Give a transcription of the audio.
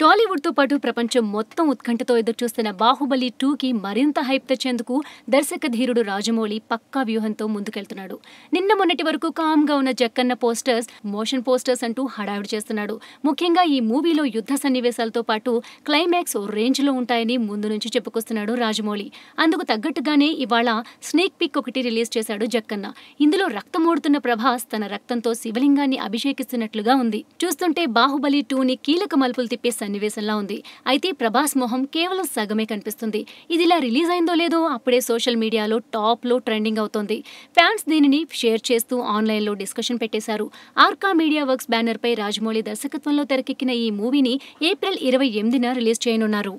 టాలీవుడ్తో పాటు ప్రపంచం మొత్తం ఉత్కంఠతో ఎదురుచూస్తున్న బాహుబలి టూకి మరింత హైప్ తెచ్చేందుకు దర్శక ధీరుడు రాజమౌళి పక్కా వ్యూహంతో ముందుకెళ్తున్నాడు. నిన్న మొన్నటి వరకు కామ్గా ఉన్న జక్కన్న పోస్టర్స్ మోషన్ పోస్టర్స్ అంటూ హడావిడి చేస్తున్నాడు. ముఖ్యంగా ఈ మూవీలో యుద్ధ సన్నివేశాలతో పాటు క్లైమాక్స్ ఓ రేంజ్లో ఉంటాయని ముందు నుంచి చెప్పుకొస్తున్నాడు రాజమౌళి. అందుకు తగ్గట్టుగానే ఇవాళ స్నేక్ పిక్ ఒకటి రిలీజ్ చేశాడు జక్కన్న. ఇందులో రక్తమోడుతున్న ప్రభాస్ తన రక్తంతో శివలింగాన్ని అభిషేకిస్తున్నట్లుగా ఉంది. చూస్తుంటే బాహుబలి టూని కీలక మలుపులు తిప్పే సన్నివేశంలా ఉంది. అయితే ప్రభాస్ మొహం కేవలం సగమే కనిపిస్తుంది. ఇది ఇలా రిలీజ్ అయిందో లేదో అప్పుడే సోషల్ మీడియాలో టాప్లో ట్రెండింగ్ అవుతోంది. ఫ్యాన్స్ దీనిని షేర్ చేస్తూ ఆన్లైన్లో డిస్కషన్ పెట్టేశారు. ఆర్కా మీడియా వర్క్స్ బ్యానర్ పై రాజమౌళి దర్శకత్వంలో తెరకెక్కిన ఈ మూవీని ఏప్రిల్ ఇరవై ఎనిమిదిన రిలీజ్ చేయనున్నారు.